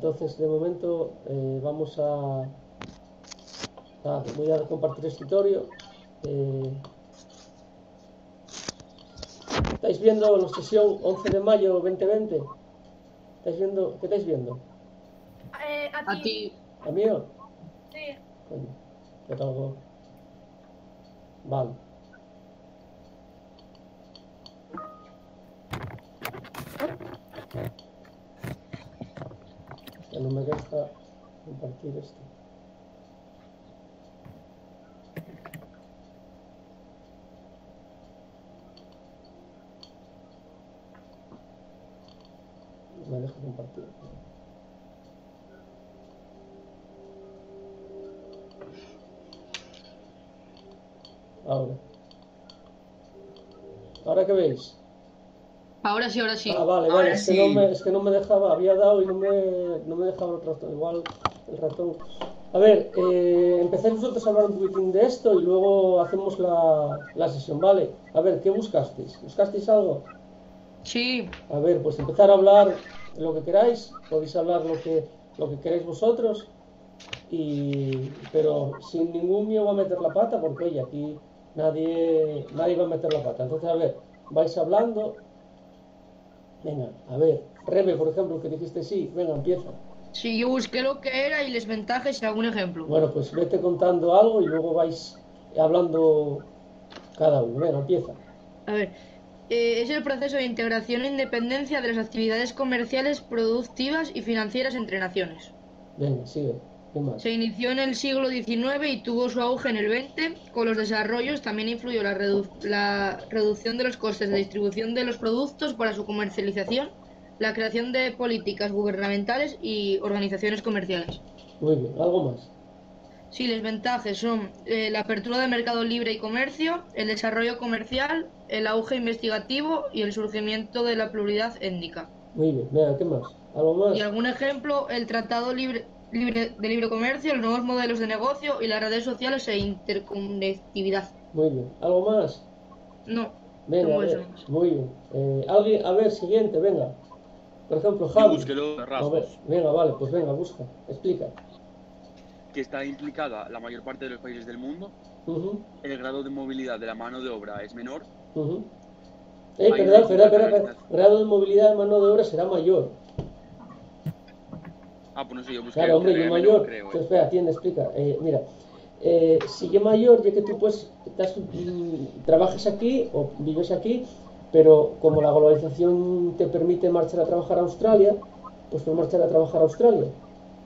Entonces, de momento, eh, vamos a, a- Voy a compartir escritorio. Eh, ¿Estáis viendo la sesión 11 de mayo 2020? ¿Estáis viendo? ¿Qué estáis viendo? Eh, a ti. A ti. ¿A mío? Sí. Que tengo... Vale. No me deja compartir esto. Me deja compartir. Ahora. ¿Ahora qué veis? Ahora sí, ahora sí. Ah, vale, Ahora vale, es que, no me, es que no me dejaba, había dado y no me, no me dejaba el ratón, igual el ratón. A ver, eh, empezáis vosotros a hablar un poquitín de esto y luego hacemos la, la sesión, ¿vale? A ver, ¿qué buscasteis? ¿Buscasteis algo? Sí. A ver, pues empezar a hablar lo que queráis, podéis hablar lo que, lo que queráis vosotros, y, pero sin ningún miedo a meter la pata, porque oye, aquí nadie, nadie va a meter la pata. Entonces, a ver, vais hablando. Venga, a ver, Rebe, por ejemplo, que dijiste sí, venga, empieza. Sí, yo busqué lo que era y les ventajas y algún ejemplo. Bueno, pues vete contando algo y luego vais hablando cada uno. Venga, empieza. A ver, eh, es el proceso de integración e independencia de las actividades comerciales, productivas y financieras entre naciones. Venga, sigue. Se inició en el siglo XIX y tuvo su auge en el XX. Con los desarrollos también influyó la, redu- la reducción de los costes de distribución de los productos para su comercialización, la creación de políticas gubernamentales y organizaciones comerciales. Muy bien, ¿algo más? Sí, las ventajas son eh, la apertura de mercado libre y comercio, el desarrollo comercial, el auge investigativo y el surgimiento de la pluralidad étnica. Muy bien, ¿qué más? ¿Algo más? Y algún ejemplo, el Tratado libre, libre- de Libre Comercio, los nuevos modelos de negocio y las redes sociales e interconectividad. Muy bien, ¿algo más? No, Venga, a ver, muy bien. Eh, alguien, a ver, siguiente, venga. Por ejemplo, Javi. A ver, venga, vale, pues venga, busca, explica. que está implicada la mayor parte de los países del mundo, el grado de movilidad de la mano de obra es menor, ujú. Eh, Hay perdón, una espera, espera, espera. canalización. Grado de movilidad de mano de obra será mayor. Ah, pues no sé, yo busqué Claro, hombre, yo mayor. creo, Entonces, eh. espera, atiende, explica. Eh, mira, eh, si yo mayor, ya que tú pues estás, mm, trabajas aquí o vives aquí, pero como la globalización te permite marchar a trabajar a Australia, pues puedes marchar a trabajar a Australia.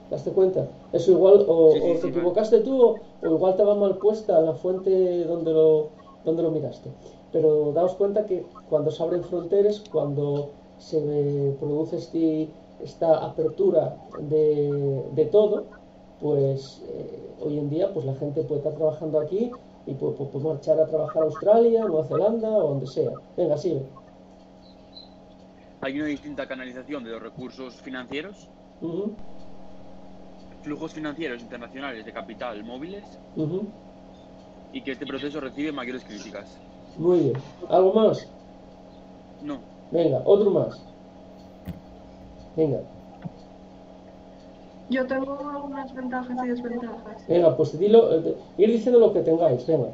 ¿Te das cuenta? Eso igual, o, Sí, sí, o sí, te equivocaste tú, o, o igual estaba mal puesta la fuente donde lo, donde lo miraste. Pero daos cuenta que cuando se abren fronteras, cuando se produce este- esta apertura de, de todo, pues eh, hoy en día pues la gente puede estar trabajando aquí y puede, puede- puede marchar a trabajar a Australia, Nueva Zelanda o donde sea. Venga, sigue. Hay una distinta canalización de los recursos financieros, flujos financieros internacionales de capital móviles y que este proceso recibe mayores críticas. Muy bien. ¿Algo más? No, Venga, otro más. Venga, Yo tengo algunas ventajas y desventajas. venga, pues dilo, eh, ir diciendo lo que tengáis, venga.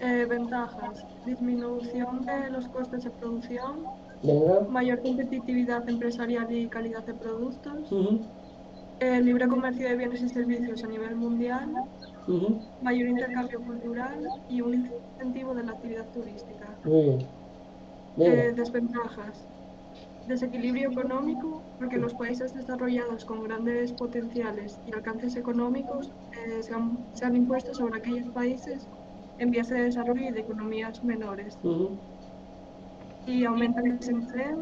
Eh, ventajas. Disminución de los costes de producción, Venga. mayor competitividad empresarial y calidad de productos, eh, libre comercio de bienes y servicios a nivel mundial, mayor intercambio cultural y un incentivo de la actividad turística. Muy bien. Eh, desventajas. Desequilibrio económico, porque los países desarrollados con grandes potenciales y alcances económicos eh, se, han, se han impuesto sobre aquellos países en vías de desarrollo y de economías menores. Y aumenta el desempleo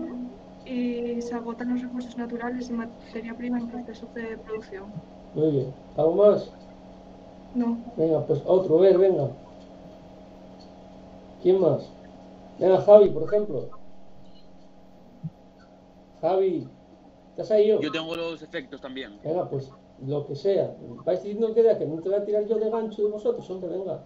y se agotan los recursos naturales y materia prima en procesos de producción. Muy bien. ¿Algo más? No, Venga, pues otro, a ver, venga. ¿Quién más? Venga, Javi, por ejemplo. Javi, ¿estás ahí yo? yo tengo los efectos también. Venga, pues lo que sea. Vais diciendo que que no te voy a tirar yo de gancho de vosotros, hombre, venga.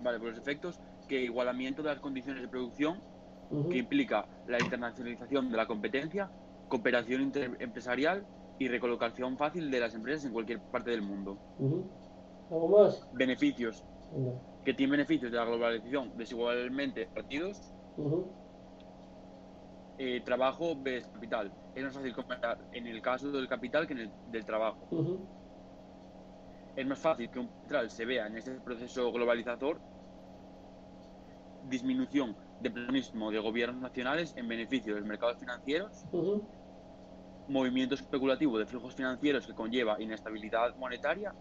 Vale, pues los efectos que igualamiento de las condiciones de producción, Ujú, que implica la internacionalización de la competencia, cooperación interempresarial y recolocación fácil de las empresas en cualquier parte del mundo. Ujú. ¿Algo más? Beneficios, Venga. que tienen beneficios de la globalización desigualmente partidos. Ujú. Eh, trabajo ves capital. Es más fácil comprar en el caso del capital que en el del trabajo. Es más fácil que un central se vea en este proceso globalizador disminución de protagonismo de gobiernos nacionales en beneficio de los mercados financieros, Ujú. movimiento especulativo de flujos financieros que conlleva inestabilidad monetaria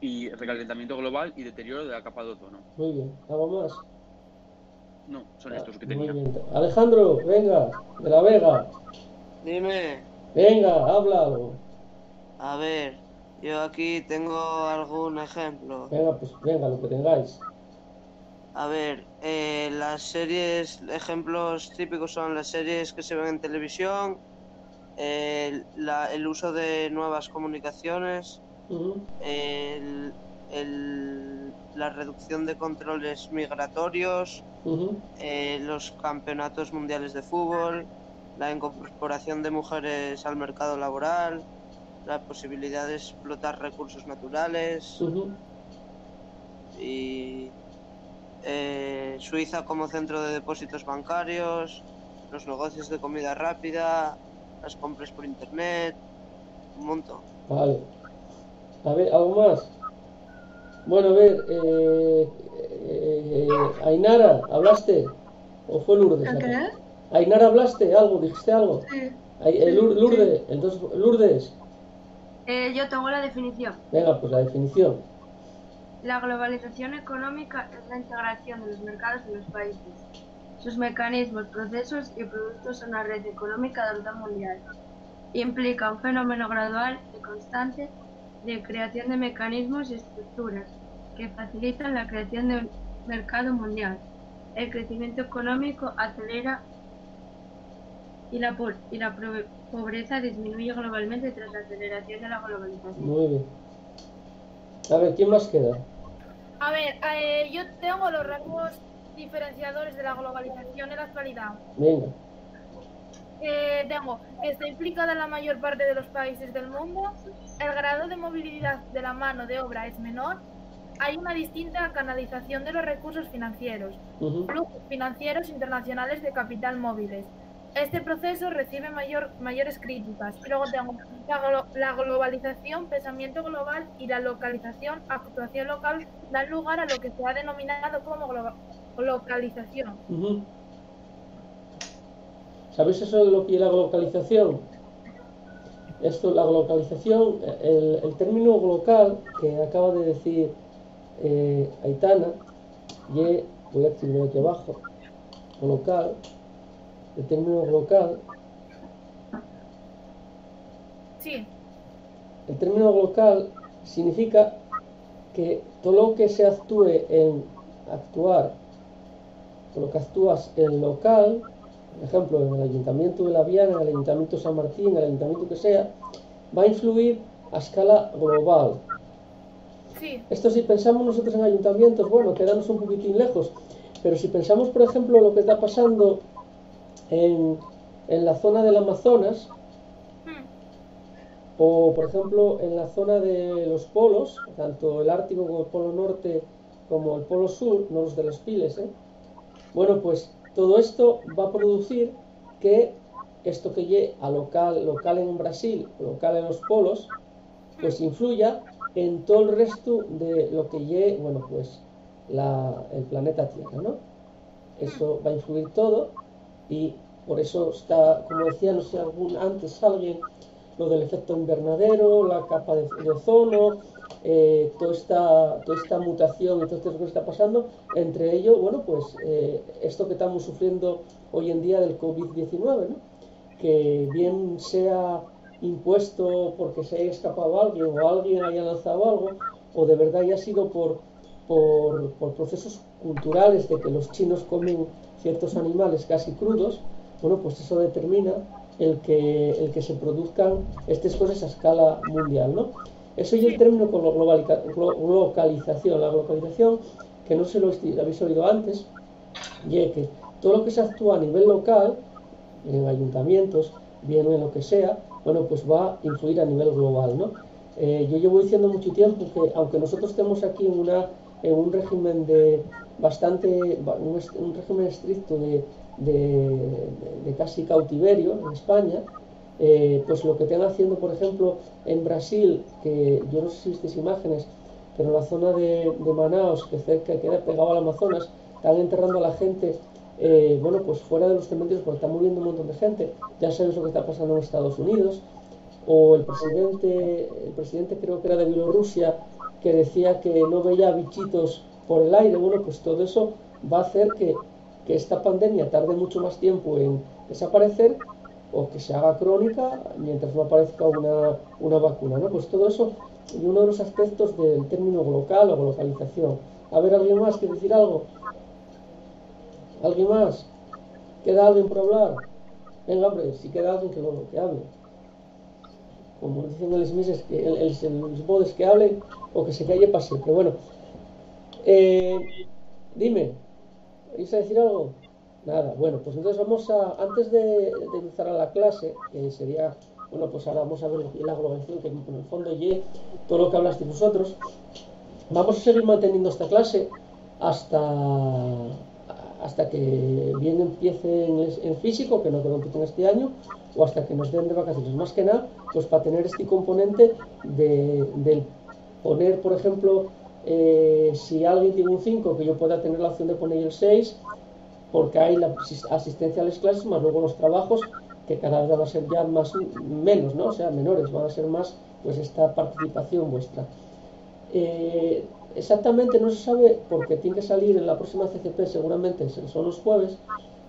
y recalentamiento global y deterioro de la capa de ozono. Muy bien. ¿Algo más? No, son Ah, estos que Muy tenía. bien. Alejandro, venga, de la Vega. Dime, Venga, habla a ver, yo aquí tengo algún ejemplo. Venga, pues venga, lo que tengáis. A ver, eh, las series, ejemplos típicos son las series que se ven en televisión, el, la- el uso de nuevas comunicaciones, Ujú. el- el- la reducción de controles migratorios, Eh, los campeonatos mundiales de fútbol, la incorporación de mujeres al mercado laboral, la posibilidad de explotar recursos naturales y eh, Suiza como centro de depósitos bancarios, los negocios de comida rápida, las compras por internet, un montón. Vale. A ver, ¿algo más? Bueno, a ver, eh, eh, Ainara, ¿hablaste? ¿O fue Lourdes? Ainara, ¿hablaste algo? ¿Dijiste algo? Sí. Eh, Lourdes, entonces, Lourdes. Eh, yo tengo la definición. Venga, pues la definición. La globalización económica es la integración de los mercados de los países, sus mecanismos, procesos y productos en una red económica de orden mundial. Implica un fenómeno gradual y constante de creación de mecanismos y estructuras que facilitan la creación de un mercado mundial. El crecimiento económico acelera y la, po- y la pobreza disminuye globalmente tras la aceleración de la globalización. Muy bien. A ver, ¿quién más queda? A ver, eh, yo tengo los rasgos diferenciadores de la globalización en la actualidad. Venga. Eh, tengo que está implicada en la mayor parte de los países del mundo, el grado de movilidad de la mano de obra es menor, hay una distinta canalización de los recursos financieros, Ujú. flujos financieros internacionales de capital móviles. Este proceso recibe mayor, mayores críticas. Luego tengo la, la globalización, pensamiento global y la localización, actuación local, dan lugar a lo que se ha denominado como localización. Ujú. ¿Sabéis eso de lo que es la globalización? Esto, la globalización, el, el término local que acaba de decir eh, Aitana, y voy a escribirlo aquí abajo, local, el término local, Sí, el término local significa que todo lo que se actúe en actuar, todo lo que actúas en local, por ejemplo, en el Ayuntamiento de La Viana, en el Ayuntamiento de San Martín, en el Ayuntamiento que sea, va a influir a escala global. Sí, Esto si pensamos nosotros en ayuntamientos, bueno, quedamos un poquitín lejos, pero si pensamos, por ejemplo, lo que está pasando en, en la zona del Amazonas, Hmm. o por ejemplo en la zona de los polos, tanto el Ártico como el Polo Norte como el Polo Sur, no los de los piles, ¿eh? bueno, pues todo esto va a producir que esto que llegue a local, local en Brasil, local en los polos, pues influya en todo el resto de lo que llegue, bueno, pues la, el planeta Tierra, ¿no? Eso va a influir todo y por eso está, como decía, no sé, algún, antes alguien, lo del efecto invernadero, la capa de, de ozono, eh, toda, esta, toda esta mutación y todo esto que está pasando, entre ello, bueno, pues eh, esto que estamos sufriendo hoy en día del COVID-19, ¿no? que bien sea impuesto porque se haya escapado alguien o alguien haya lanzado algo, o de verdad haya sido por, por, por procesos culturales de que los chinos comen ciertos animales casi crudos, bueno, pues eso determina el que, el que se produzcan estas cosas a escala mundial, ¿no? Eso y el término con lo globalica- glo- localización. La localización, que no se lo habéis oído antes, y es que todo lo que se actúa a nivel local, en ayuntamientos, bien en lo que sea, bueno, pues va a influir a nivel global, ¿no? Eh, yo llevo diciendo mucho tiempo que aunque nosotros estemos aquí una, un régimen de bastante, un, régimen estricto de, de, casi cautiverio en España, eh, pues lo que están haciendo, por ejemplo, en Brasil, que yo no sé si vistes imágenes, pero la zona de, Manaus, que cerca queda pegado al Amazonas, están enterrando a la gente, eh, bueno, pues fuera de los cementerios porque está muriendo un montón de gente. Ya sabes lo que está pasando en Estados Unidos. O el presidente, el presidente creo que era de Bielorrusia, que decía que no veía bichitos por el aire. Bueno, pues todo eso va a hacer que, que esta pandemia tarde mucho más tiempo en desaparecer o que se haga crónica mientras no aparezca una, una vacuna. ¿no? Pues todo eso y uno de los aspectos del término local o localización. A ver, ¿alguien más quiere decir algo? ¿Alguien más? ¿Queda alguien por hablar? Venga, hombre, si queda alguien que, lo, que hable. Como dicen los meses, que el, el, bodes que hable o que se calle para siempre. Bueno, eh, dime, ¿quieres decir algo? Nada, bueno, pues entonces vamos a, antes de, de empezar a la clase, que sería bueno, pues ahora vamos a ver la globalización, que en el fondo y todo lo que hablaste vosotros. Vamos a seguir manteniendo esta clase hasta, hasta que bien empiece en, físico, que no que empiecen este año, o hasta que nos den de vacaciones. Más que nada, pues para tener este componente de, poner, por ejemplo, eh, si alguien tiene un 5, que yo pueda tener la opción de poner el 6, porque hay la asistencia a las clases, más luego los trabajos, que cada vez van a ser ya más menos, ¿no? O sea, menores, van a ser más pues esta participación vuestra. Eh, exactamente no se sabe porque tiene que salir en la próxima CCP, seguramente son los jueves,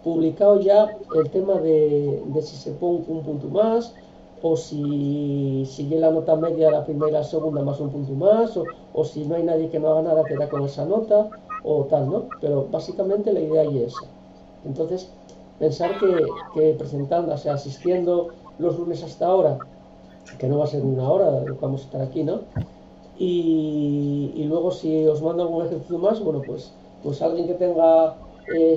publicado ya el tema de, si se pone un punto más o si sigue la nota media la primera la segunda más un punto más o, si no hay nadie que no haga nada que da con esa nota o tal, ¿no? Pero básicamente la idea es esa. Entonces, pensar que, presentando, o sea, asistiendo los lunes hasta ahora, que no va a ser una hora, vamos a estar aquí, ¿no? Y, luego si os mando algún ejercicio más, bueno, pues, pues alguien que tenga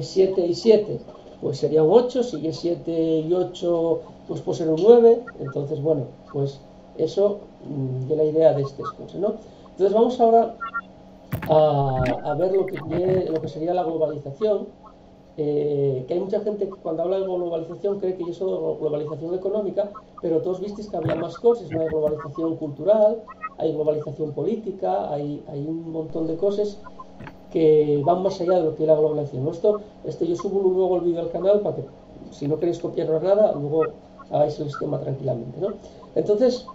7 eh, y 7, pues sería un 8, si es 7 y 8, pues puede ser un 9, entonces, bueno, pues eso mm, es la idea de este curso, ¿no? Entonces vamos ahora a, ver lo que, lo que sería la globalización, eh, que hay mucha gente que cuando habla de globalización cree que es solo globalización económica, pero todos visteis que había más cosas, hay globalización cultural, hay globalización política, hay, hay, un montón de cosas que van más allá de lo que es la globalización. Esto, este, yo subo luego el vídeo al canal para que si no queréis copiar nada, luego hagáis el esquema tranquilamente. ¿no? Entonces,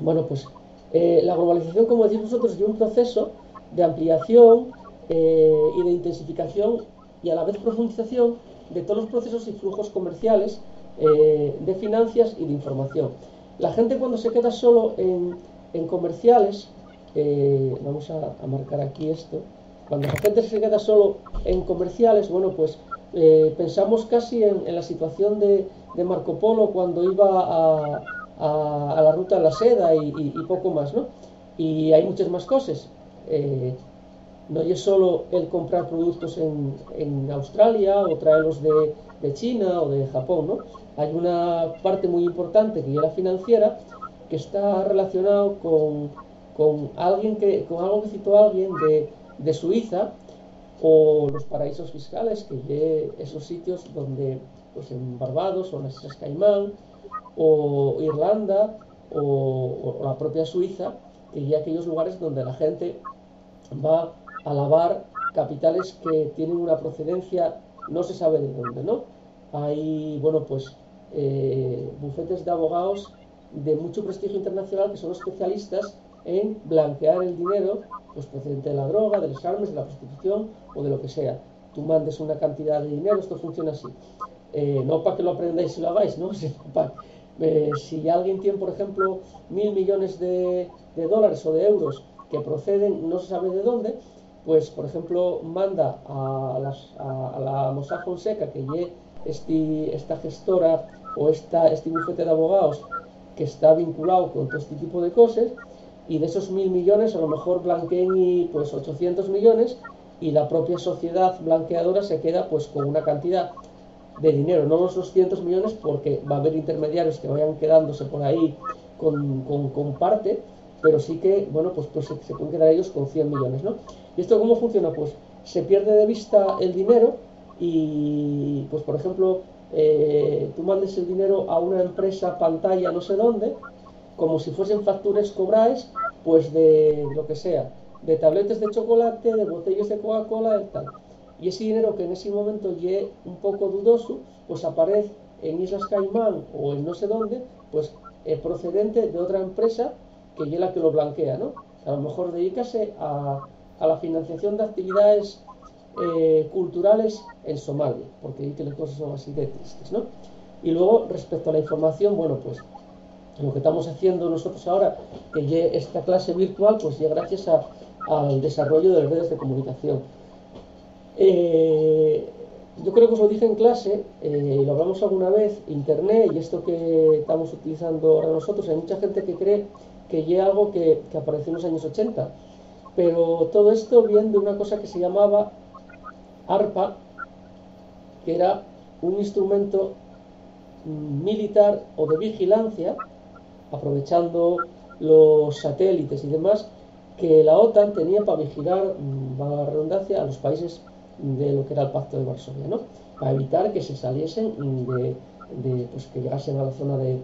bueno, pues eh, la globalización, como decís vosotros, es un proceso de ampliación eh, y de intensificación y a la vez profundización de todos los procesos y flujos comerciales eh, de finanzas y de información. La gente cuando se queda solo en, comerciales, eh, vamos a, marcar aquí esto, cuando la gente se queda solo en comerciales, bueno, pues eh, pensamos casi en, la situación de, Marco Polo cuando iba a, la ruta de la seda y, poco más, ¿no? Y hay muchas más cosas. No es solo el comprar productos en, Australia o traerlos de, China o de Japón, ¿no? Hay una parte muy importante que es la financiera que está relacionado con, alguien que, con algo que citó alguien de, Suiza o los paraísos fiscales, que de esos sitios donde, pues en Barbados o en las Islas Caimán o Irlanda o, la propia Suiza, que hay aquellos lugares donde la gente va alabar capitales que tienen una procedencia, no se sabe de dónde, ¿no? Hay, bueno, pues eh, bufetes de abogados de mucho prestigio internacional que son especialistas en blanquear el dinero pues procedente de la droga, de las armas, de la prostitución o de lo que sea. Tú mandes una cantidad de dinero, esto funciona así. Eh, no para que lo aprendáis y lo hagáis, ¿no? Eh, si alguien tiene, por ejemplo, mil millones de, dólares o de euros que proceden, no se sabe de dónde, pues por ejemplo manda a, la Mossack Fonseca que lle este, esta gestora o esta, este bufete de abogados que está vinculado con todo este tipo de cosas y de esos mil millones a lo mejor blanqueen y pues 800 millones y la propia sociedad blanqueadora se queda pues con una cantidad de dinero, no los 200 millones porque va a haber intermediarios que vayan quedándose por ahí con, con, parte, pero sí que, bueno, pues, pues se, pueden quedar ellos con 100 millones, ¿no? ¿Y esto cómo funciona? Pues se pierde de vista el dinero y, pues por ejemplo, eh, tú mandes el dinero a una empresa pantalla no sé dónde, como si fuesen facturas cobraes, pues de lo que sea, de tabletes de chocolate, de botellas de Coca-Cola, tal. Y ese dinero que en ese momento es un poco dudoso, pues aparece en Islas Caimán o en no sé dónde, pues es procedente de otra empresa que es la que lo blanquea, ¿no? A lo mejor dedícase a, a la financiación de actividades eh, culturales en Somalia, porque que las cosas son así de tristes, ¿no? Y luego, respecto a la información, bueno, pues lo que estamos haciendo nosotros ahora, que esta clase virtual, pues ya gracias al desarrollo de las redes de comunicación. Eh, yo creo que os lo dije en clase, eh, lo hablamos alguna vez, Internet y esto que estamos utilizando ahora nosotros, hay mucha gente que cree que ya algo que apareció en los años 80, pero todo esto viene de una cosa que se llamaba ARPA, que era un instrumento militar o de vigilancia, aprovechando los satélites y demás, que la OTAN tenía para vigilar, mm, va la redundancia, a los países de lo que era el Pacto de Varsovia, ¿no? Para evitar que se saliesen de, pues que llegasen a la zona de,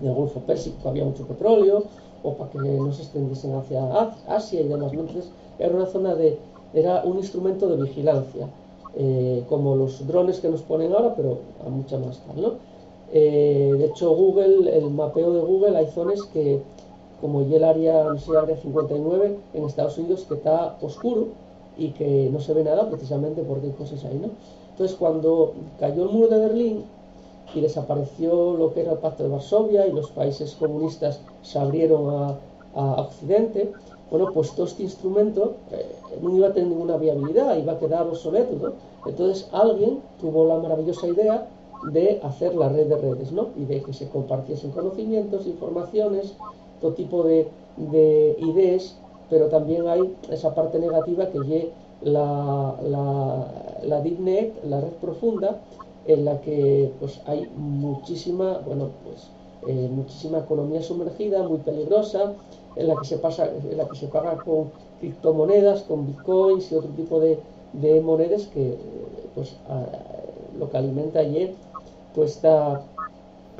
del Golfo Pérsico, que había mucho petróleo, o para que no se extendiesen hacia Asia y demás. Entonces, era una zona de, era un instrumento de vigilancia, eh, como los drones que nos ponen ahora, pero a mucha más tal, ¿no? Eh, de hecho, Google, el mapeo de Google, hay zonas que, como y el área, no sé, área 59 en Estados Unidos, que está oscuro y que no se ve nada precisamente porque hay cosas ahí, ¿no? Entonces, cuando cayó el muro de Berlín y desapareció lo que era el Pacto de Varsovia y los países comunistas se abrieron a, a Occidente, bueno, pues todo este instrumento eh, no iba a tener ninguna viabilidad, iba a quedar obsoleto, ¿no? Entonces alguien tuvo la maravillosa idea de hacer la red de redes, ¿no? Y de que se compartiesen conocimientos, informaciones, todo tipo de, ideas, pero también hay esa parte negativa que es la, la, la la red profunda, en la que pues hay muchísima, bueno, pues eh, muchísima economía sumergida, muy peligrosa, en la que se pasa, en la que se paga con criptomonedas, con bitcoins y otro tipo de, monedas que pues lo que alimenta ayer toda esta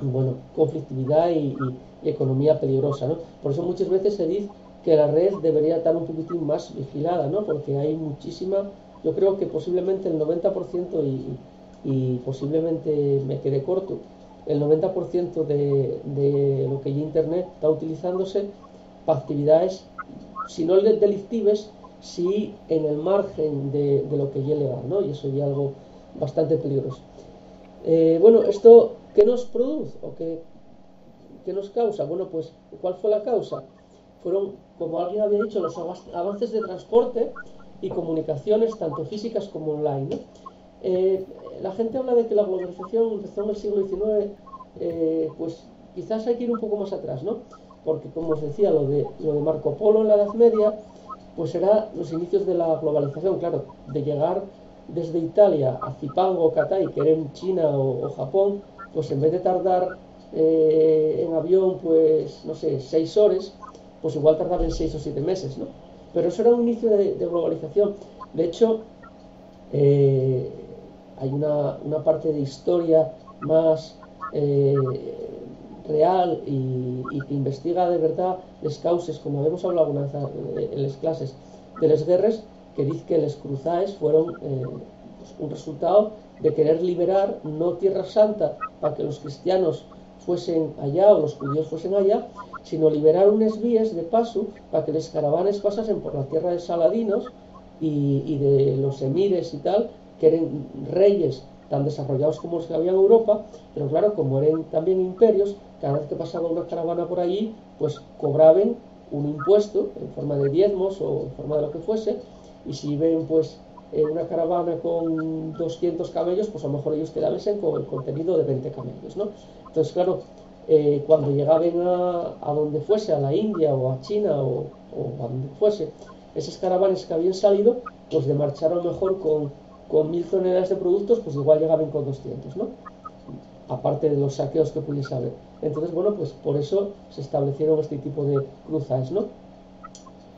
bueno, conflictividad y, economía peligrosa. ¿no? Por eso muchas veces se dice que la red debería estar un poquitín más vigilada, ¿no? porque hay muchísima, yo creo que posiblemente el 90% y, y posiblemente me quede corto, el 90% de, de lo que ya Internet está utilizándose actividades, si no delictivas, si en el margen de, lo que ya legal, ¿no? Y eso ya algo bastante peligroso. Eh, bueno, ¿esto qué nos produce o qué, qué, nos causa? Bueno, pues, ¿cuál fue la causa? Fueron, como alguien había dicho, los avances de transporte y comunicaciones, tanto físicas como online. Eh, la gente habla de que la globalización empezó en el siglo XIX, eh, pues quizás hay que ir un poco más atrás, ¿no? Porque como os decía, lo de, lo de Marco Polo en la Edad Media, pues era los inicios de la globalización, claro, de llegar desde Italia a Zipango o Katai, que era en China o, Japón, pues en vez de tardar eh, en avión, pues, no sé, seis horas, pues igual tardaba en seis o siete meses, ¿no? Pero eso era un inicio de, globalización. De hecho, eh, hay una, una, parte de historia más eh, real y, que investiga de verdad las causas, como hemos hablado algunas en las clases, de las guerras, que dice que las cruzadas fueron eh, pues, un resultado de querer liberar no Tierra Santa para que los cristianos fuesen allá o los judíos fuesen allá, sino liberar unas vías de paso para que las caravanas pasasen por la tierra de Saladinos y, y de los emires y tal, que eran reyes tan desarrollados como los que había en Europa, pero claro, como eran también imperios, cada vez que pasaba una caravana por allí, pues cobraban un impuesto en forma de diezmos o en forma de lo que fuese, y si ven pues una caravana con 200 camellos, pues a lo mejor ellos quedaban con el contenido de 20 camellos, ¿no? Entonces, claro, eh, cuando llegaban a, a, donde fuese, a la India o a China o, o a donde fuese, esas caravanas que habían salido, pues de marchar a lo mejor con con mil toneladas de productos, pues igual llegaban con 200, ¿no? Aparte de los saqueos que pudiese haber. Entonces, bueno, pues por eso se establecieron este tipo de cruzas, ¿no?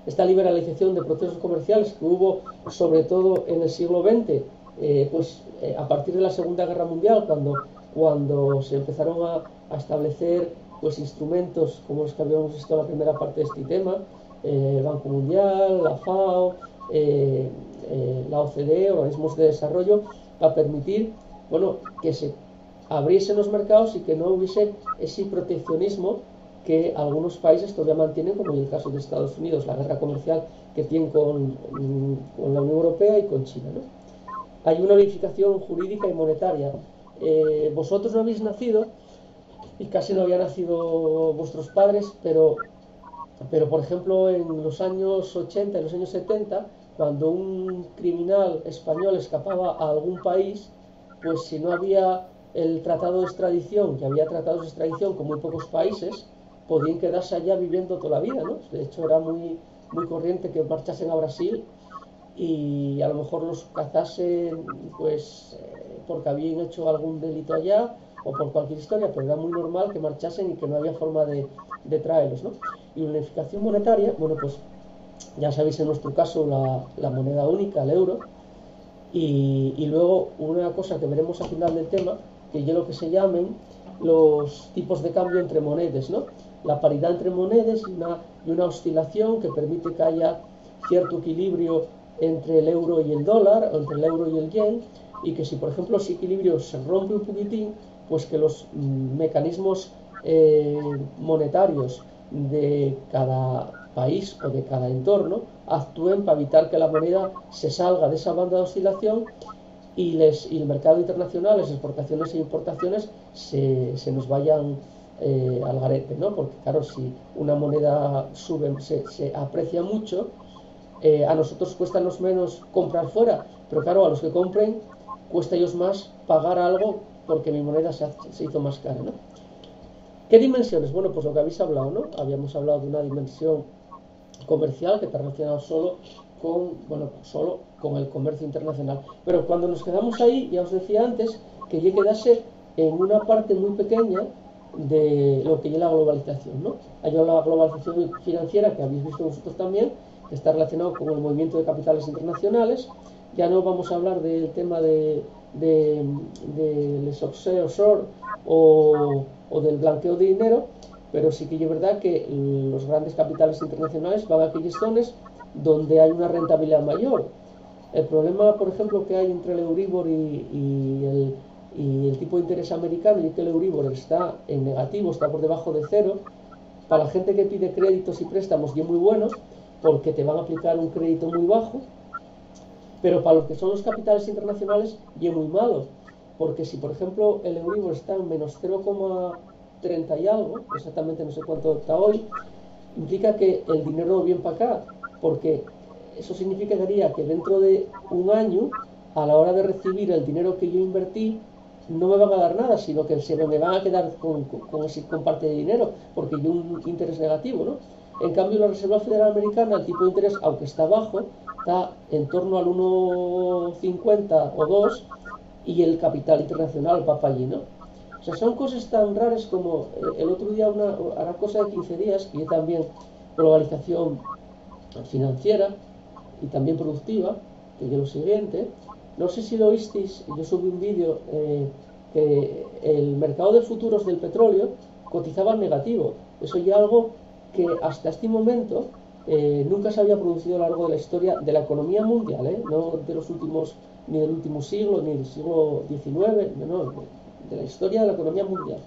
Esta liberalización de procesos comerciales que hubo sobre todo en el siglo XX, eh, pues eh, a partir de la Segunda Guerra Mundial, cuando, cuando se empezaron a, a establecer pues instrumentos como los que habíamos visto en la primera parte de este tema, eh, el Banco Mundial, la FAO, eh, eh, la OCDE, organismos de desarrollo, para permitir bueno, que se abriesen los mercados y que no hubiese ese proteccionismo que algunos países todavía mantienen, como en el caso de Estados Unidos, la guerra comercial que tienen con, con la Unión Europea y con China. Hay una unificación jurídica y monetaria. vosotros no habéis nacido y casi no habían nacido vuestros padres, pero, pero por ejemplo en los años 80 y los años 70, cuando un criminal español escapaba a algún país, pues si no había el tratado de extradición, que había tratados de extradición con muy pocos países, podían quedarse allá viviendo toda la vida, ¿no? De hecho era muy, muy corriente que marchasen a Brasil y a lo mejor los cazasen pues eh, porque habían hecho algún delito allá o por cualquier historia, pero era muy normal que marchasen y que no había forma de, de traerlos. ¿no? Y unificación monetaria, bueno, pues ya sabéis en nuestro caso la, la moneda única, el euro, y, y, luego una cosa que veremos al final del tema, que yo lo que se llamen los tipos de cambio entre monedas, ¿no? La paridad entre monedas y una, y una oscilación que permite que haya cierto equilibrio entre el euro y el dólar, entre el euro y el yen, y que si por ejemplo ese equilibrio se rompe un poquitín, pues que los mm, mecanismos eh, monetarios de cada país o de cada entorno actúen para evitar que la moneda se salga de esa banda de oscilación y, les, y el mercado internacional, las exportaciones e importaciones se, se nos vayan eh, al garete, ¿no? Porque claro, si una moneda sube, se, se aprecia mucho, eh, a nosotros cuesta nos menos comprar fuera, pero claro, a los que compren cuesta ellos más pagar algo porque mi moneda se, se hizo más cara, ¿no? ¿Qué dimensiones? Bueno, pues lo que habéis hablado, ¿no? Habíamos hablado de una dimensión comercial que está relacionada solo con, bueno, solo con el comercio internacional. Pero cuando nos quedamos ahí, ya os decía antes, que ya quedase en una parte muy pequeña de lo que es la globalización, ¿no? Hay la globalización financiera que habéis visto vosotros también, que está relacionado con el movimiento de capitales internacionales. Ya no vamos a hablar del tema de de, de les offshore o, o, del blanqueo de dinero, pero sí que es verdad que los grandes capitales internacionales van a aquellas zonas donde hay una rentabilidad mayor. El problema, por ejemplo, que hay entre el Euribor y, el, tipo de interés americano y que el Euribor está en negativo, está por debajo de cero, para la gente que pide créditos y préstamos y muy bueno, porque te van a aplicar un crédito muy bajo, pero para lo que son los capitales internacionales, y muy malo. Porque si, por ejemplo, el Euribor está en menos 0,30 y algo, exactamente no sé cuánto está hoy, implica que el dinero viene para acá. Porque eso significaría que dentro de un año, a la hora de recibir el dinero que yo invertí, no me van a dar nada, sino que se me van a quedar con, con, con parte de dinero, porque yo un interés negativo, ¿no? En cambio, la Reserva Federal Americana, el tipo de interés, aunque está bajo, está en torno al 1,50 o 2 y el capital internacional va para allí, ¿no? O sea, son cosas tan raras como eh, el otro día, una, hará cosa de 15 días, que yo también globalización financiera y también productiva, que yo lo siguiente, no sé si lo visteis, yo subí un vídeo eh, que el mercado de futuros del petróleo cotizaba negativo. Eso ya algo que hasta este momento eh, nunca se había producido a lo largo de la historia de la economía mundial, ¿eh? no de los últimos, ni del último siglo, ni del siglo XIX, no, de la historia de la economía mundial.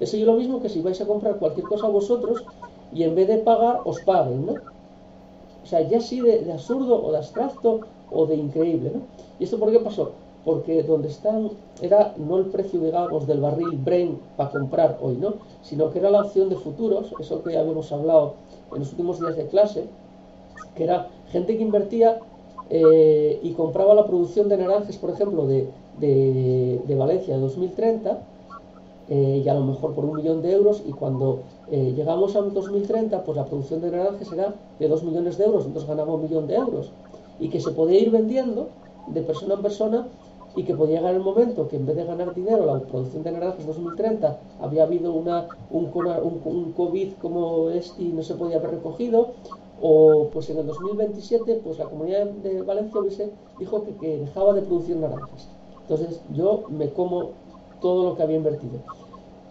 Eso es lo mismo que si vais a comprar cualquier cosa vosotros y en vez de pagar, os paguen, ¿no? O sea, ya así de, absurdo o de abstracto o de increíble, ¿no? ¿Y esto por qué pasó? Porque donde están era no el precio, digamos, del barril Brain para comprar hoy, ¿no? Sino que era la opción de futuros, eso que ya habíamos hablado en los últimos días de clase, que era gente que invertía eh, y compraba la producción de naranjas, por ejemplo, de, de, de Valencia de 2030, eh, y a lo mejor por un millón de euros, y cuando eh, llegamos a 2030, pues la producción de naranjas era de 2 millones de euros, entonces ganaba un millón de euros, y que se podía ir vendiendo de persona en persona y que podía llegar el momento que en vez de ganar dinero la producción de naranjas en 2030 había habido una, un, un, un COVID como este y no se podía haber recogido o pues en el 2027 pues la comunidad de Valencia hubiese, dijo que, que dejaba de producir naranjas. Entonces yo me como todo lo que había invertido.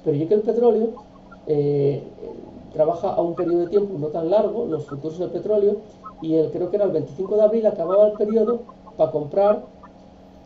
Pero yo que el petróleo eh, trabaja a un periodo de tiempo no tan largo los futuros del petróleo y el, creo que era el 25 de abril acababa el periodo para comprar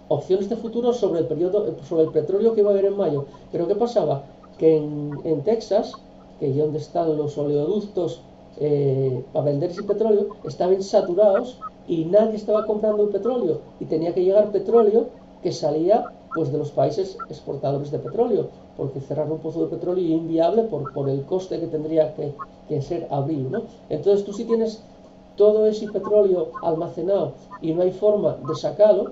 opciones de futuro sobre el periodo sobre el petróleo que iba a haber en mayo. Pero ¿qué pasaba? Que en, Texas, que es donde están los oleoductos eh, para vender ese petróleo, estaban saturados y nadie estaba comprando el petróleo y tenía que llegar petróleo que salía pues de los países exportadores de petróleo, porque cerrar un pozo de petróleo es inviable por, por el coste que tendría que, que ser abril. ¿no? Entonces tú si tienes todo ese petróleo almacenado y no hay forma de sacarlo,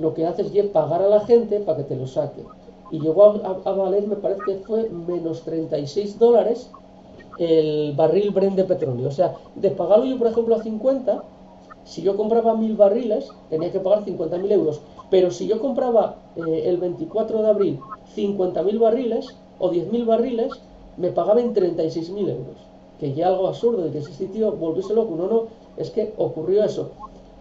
lo que haces es pagar a la gente para que te lo saque. Y llegó a, valer, me parece que fue menos 36 dólares el barril Brent de petróleo. O sea, de pagarlo yo, por ejemplo, a 50, si yo compraba mil barriles, tenía que pagar 50.000 euros. Pero si yo compraba eh, el 24 de abril 50.000 barriles o 10.000 barriles, me pagaban 36.000 euros. Que ya algo absurdo de que ese sitio volviese loco. No, no, es que ocurrió eso.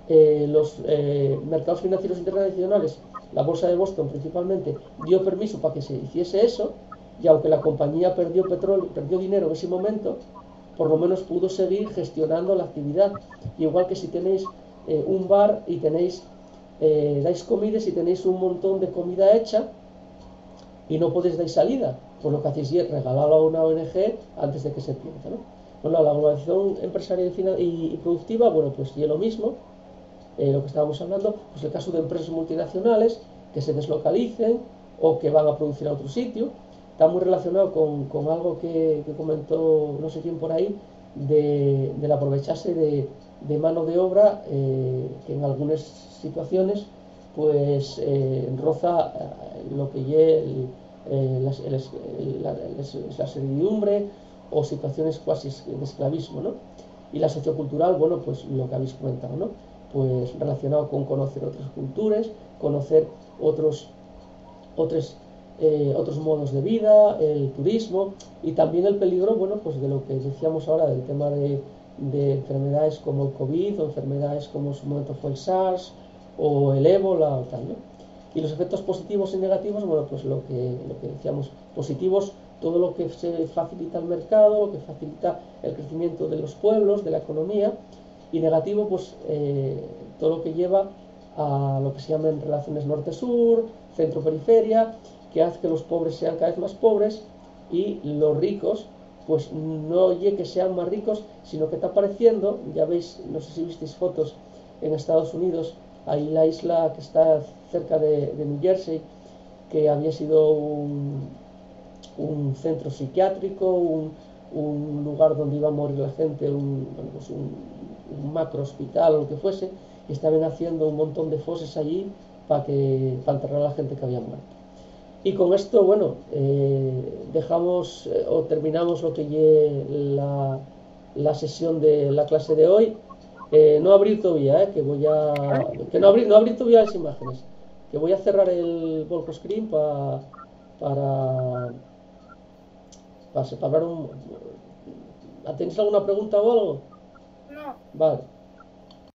Eh, los eh, mercados financieros internacionales, la bolsa de Boston principalmente, dio permiso para que se hiciese eso, y aunque la compañía perdió petróleo, perdió dinero en ese momento, por lo menos pudo seguir gestionando la actividad. igual que si tenéis eh, un bar y tenéis, dais comida y tenéis un montón de comida hecha y no podéis dar salida, pues lo que hacéis es regalarlo a una ONG antes de que se pierda. ¿no? Bueno, la globalización empresarial y, productiva, bueno, pues y lo mismo, eh, lo que estábamos hablando, pues el caso de empresas multinacionales que se deslocalicen o que van a producir a otro sitio, está muy relacionado con, algo que, comentó no sé quién por ahí, de, del aprovecharse de, mano de obra que en algunas situaciones pues eh, roza eh, lo que es la, servidumbre o situaciones cuasi de esclavismo, ¿no? Y la sociocultural, bueno, pues lo que habéis comentado, ¿no? pues relacionado con conocer otras culturas, conocer otros, otros, eh, otros modos de vida, el turismo y también el peligro, bueno, pues de lo que decíamos ahora del tema de, enfermedades como el COVID o enfermedades como en su momento fue el SARS o el ébola o tal, Y los efectos positivos y negativos, bueno, pues lo que, lo que decíamos, positivos, todo lo que se facilita el mercado, lo que facilita el crecimiento de los pueblos, de la economía, y negativo pues eh, todo lo que lleva a lo que se llaman relaciones norte-sur, centro-periferia, que hace que los pobres sean cada vez más pobres y los ricos pues no oye que sean más ricos, sino que está apareciendo, ya veis, no sé si visteis fotos en Estados Unidos, ahí la isla que está cerca de, New Jersey, que había sido un, centro psiquiátrico, un, lugar donde iba a morir la gente, un, pues un un macro hospital o lo que fuese, y estaban haciendo un montón de fosas allí para que para enterrar a la gente que había muerto. Y con esto, bueno, eh, dejamos eh, o terminamos lo que es la, la, sesión de la clase de hoy. Eh, no abrir todavía, que voy a que no abrir, no abrir todavía las imágenes, que voy a cerrar el Volco Screen para para para hablar un ¿Tenéis alguna pregunta o algo? No. Vale.